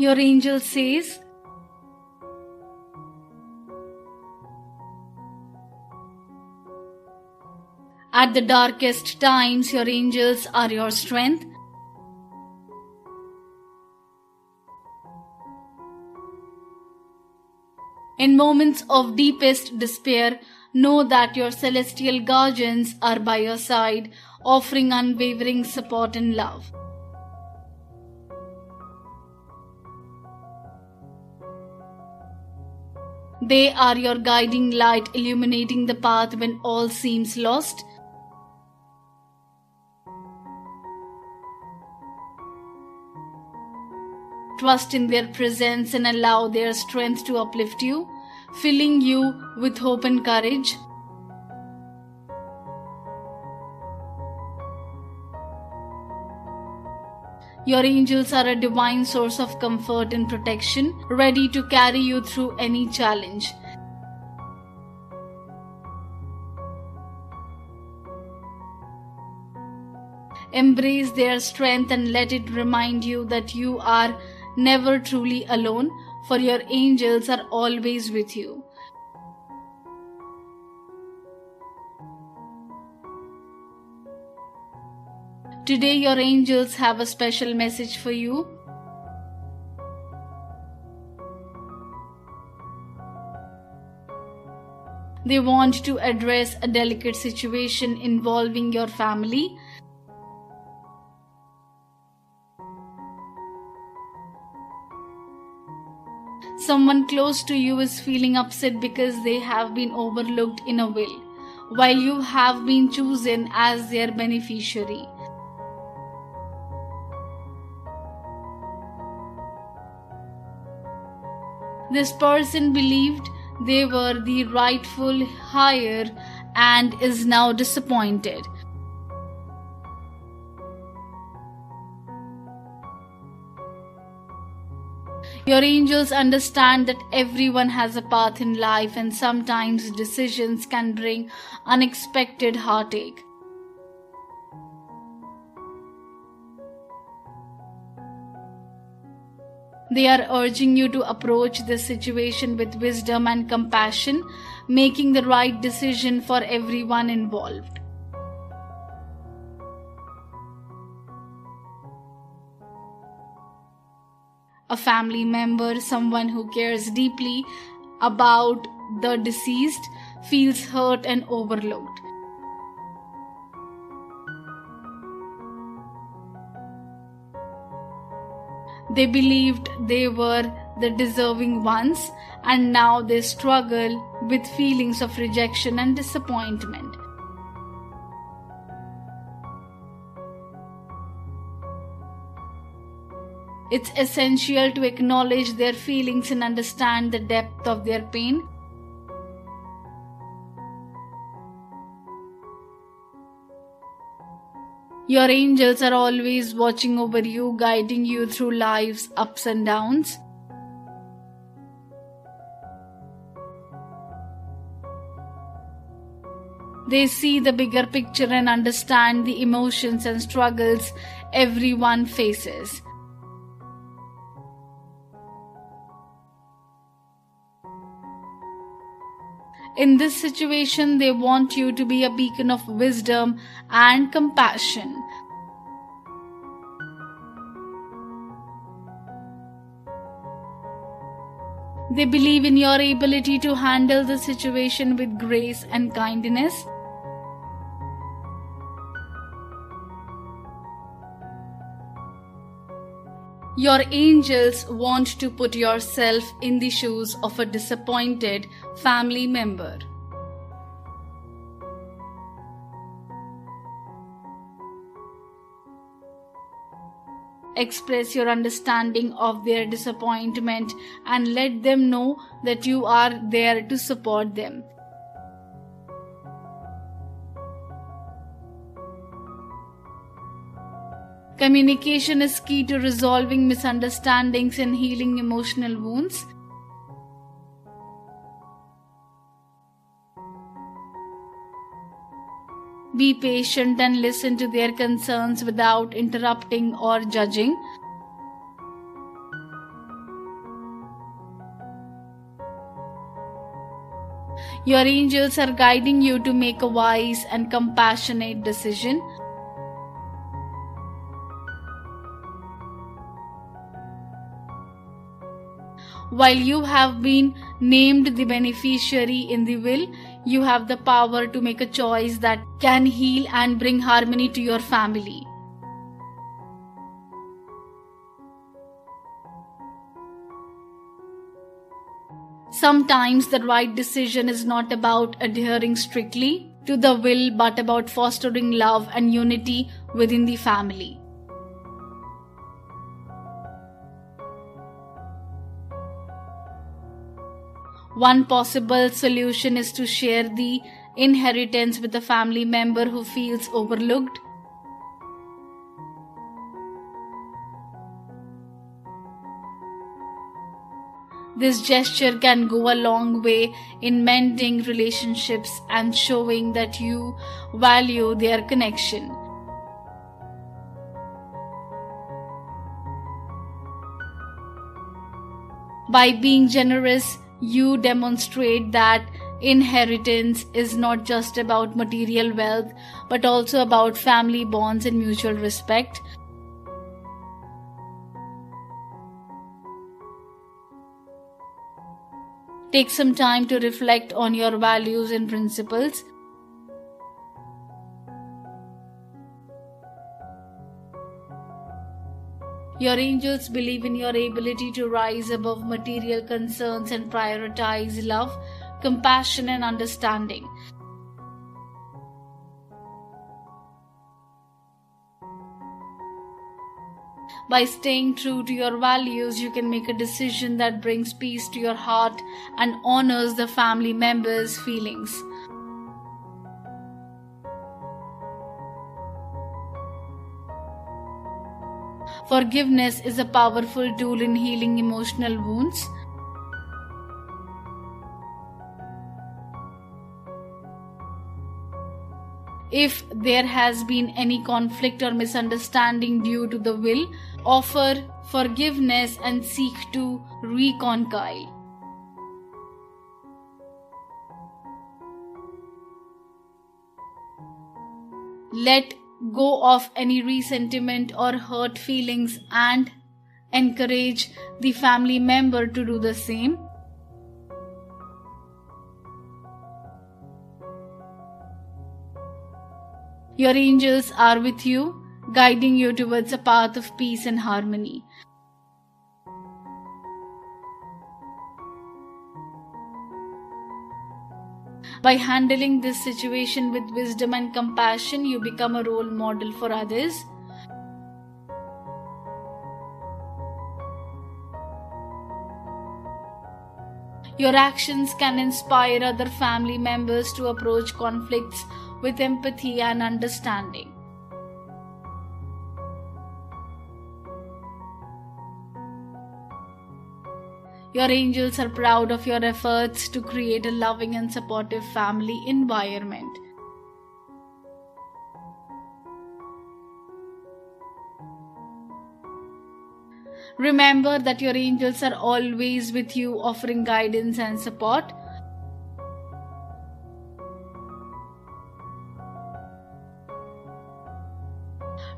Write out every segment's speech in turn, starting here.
Your angel says, At the darkest times, your angels are your strength. In moments of deepest despair, know that your celestial guardians are by your side, offering unwavering support and love. They are your guiding light, illuminating the path when all seems lost. Trust in their presence and allow their strength to uplift you, filling you with hope and courage. Your angels are a divine source of comfort and protection, ready to carry you through any challenge. Embrace their strength and let it remind you that you are never truly alone, for your angels are always with you. Today, your angels have a special message for you. They want to address a delicate situation involving your family. Someone close to you is feeling upset because they have been overlooked in a will, while you have been chosen as their beneficiary. This person believed they were the rightful heir and is now disappointed. Your angels understand that everyone has a path in life and sometimes decisions can bring unexpected heartache. They are urging you to approach this situation with wisdom and compassion, making the right decision for everyone involved. A family member, someone who cares deeply about the deceased, feels hurt and overlooked. They believed they were the deserving ones, and now they struggle with feelings of rejection and disappointment. It's essential to acknowledge their feelings and understand the depth of their pain. Your angels are always watching over you, guiding you through life's ups and downs. They see the bigger picture and understand the emotions and struggles everyone faces. In this situation, they want you to be a beacon of wisdom and compassion. They believe in your ability to handle the situation with grace and kindness. Your angels want to put yourself in the shoes of a disappointed family member. Express your understanding of their disappointment and let them know that you are there to support them. Communication is key to resolving misunderstandings and healing emotional wounds. Be patient and listen to their concerns without interrupting or judging. Your angels are guiding you to make a wise and compassionate decision. While you have been named the beneficiary in the will, you have the power to make a choice that can heal and bring harmony to your family. Sometimes the right decision is not about adhering strictly to the will but about fostering love and unity within the family. One possible solution is to share the inheritance with a family member who feels overlooked. This gesture can go a long way in mending relationships and showing that you value their connection. By being generous, you demonstrate that inheritance is not just about material wealth but also about family bonds and mutual respect. Take some time to reflect on your values and principles. Your angels believe in your ability to rise above material concerns and prioritize love, compassion, and understanding. By staying true to your values, you can make a decision that brings peace to your heart and honors the family members' feelings. Forgiveness is a powerful tool in healing emotional wounds. If there has been any conflict or misunderstanding due to the will, offer forgiveness and seek to reconcile. Let go of any resentment or hurt feelings and encourage the family member to do the same. Your angels are with you, guiding you towards a path of peace and harmony. By handling this situation with wisdom and compassion, you become a role model for others. Your actions can inspire other family members to approach conflicts with empathy and understanding. Your angels are proud of your efforts to create a loving and supportive family environment. Remember that your angels are always with you, offering guidance and support.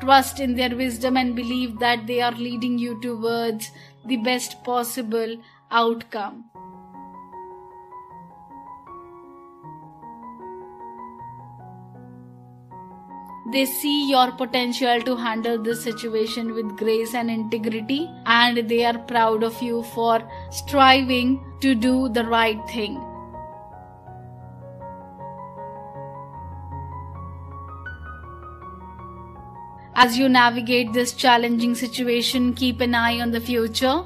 Trust in their wisdom and believe that they are leading you towards the best possible outcome. They see your potential to handle this situation with grace and integrity, and they are proud of you for striving to do the right thing. As you navigate this challenging situation, keep an eye on the future.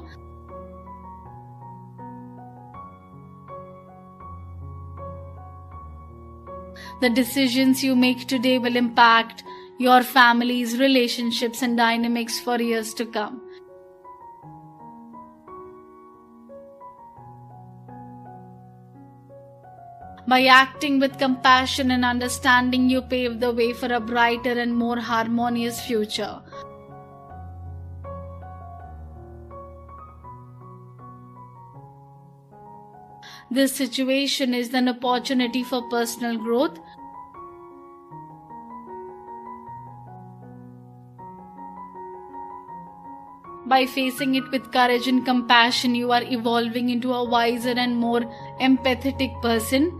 The decisions you make today will impact your family's relationships and dynamics for years to come. By acting with compassion and understanding, you pave the way for a brighter and more harmonious future. This situation is an opportunity for personal growth. By facing it with courage and compassion, you are evolving into a wiser and more empathetic person.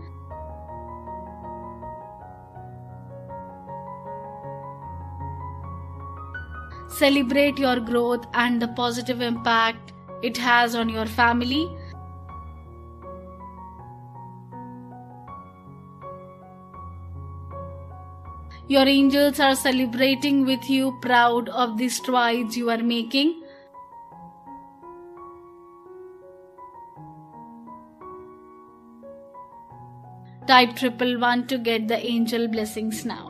Celebrate your growth and the positive impact it has on your family. Your angels are celebrating with you, proud of the strides you are making. Type triple one to get the angel blessings now.